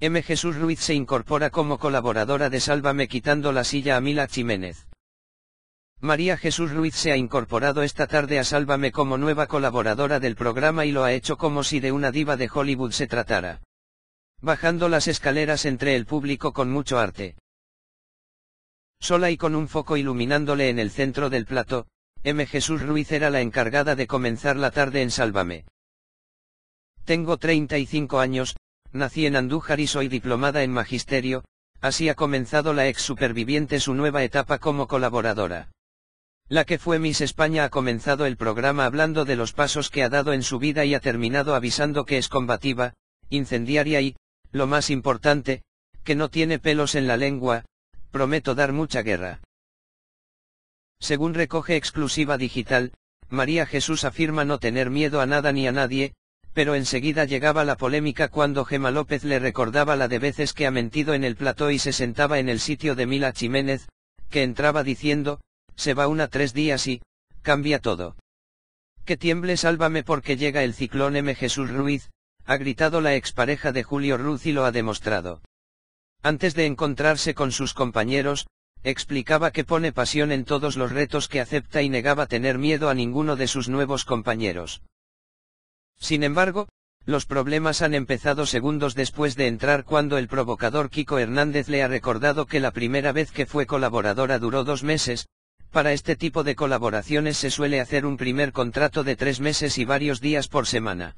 M. Jesús Ruiz se incorpora como colaboradora de Sálvame quitando la silla a Mila Jiménez. María Jesús Ruiz se ha incorporado esta tarde a Sálvame como nueva colaboradora del programa y lo ha hecho como si de una diva de Hollywood se tratara. Bajando las escaleras entre el público con mucho arte. Sola y con un foco iluminándole en el centro del plato, M. Jesús Ruiz era la encargada de comenzar la tarde en Sálvame. Tengo 35 años, nací en Andújar y soy diplomada en Magisterio, así ha comenzado la ex superviviente su nueva etapa como colaboradora. La que fue Miss España ha comenzado el programa hablando de los pasos que ha dado en su vida y ha terminado avisando que es combativa, incendiaria y, lo más importante, que no tiene pelos en la lengua, prometo dar mucha guerra. Según recoge exclusiva digital, María Jesús afirma no tener miedo a nada ni a nadie, pero enseguida llegaba la polémica cuando Gema López le recordaba la de veces que ha mentido en el plató y se sentaba en el sitio de Mila Jiménez, que entraba diciendo, se va una tres días y, cambia todo. Que tiemble sálvame porque llega el ciclón M. Jesús Ruiz, ha gritado la expareja de Julio Ruz y lo ha demostrado. Antes de encontrarse con sus compañeros, explicaba que pone pasión en todos los retos que acepta y negaba tener miedo a ninguno de sus nuevos compañeros. Sin embargo, los problemas han empezado segundos después de entrar cuando el provocador Kiko Hernández le ha recordado que la primera vez que fue colaboradora duró dos meses, para este tipo de colaboraciones se suele hacer un primer contrato de tres meses y varios días por semana.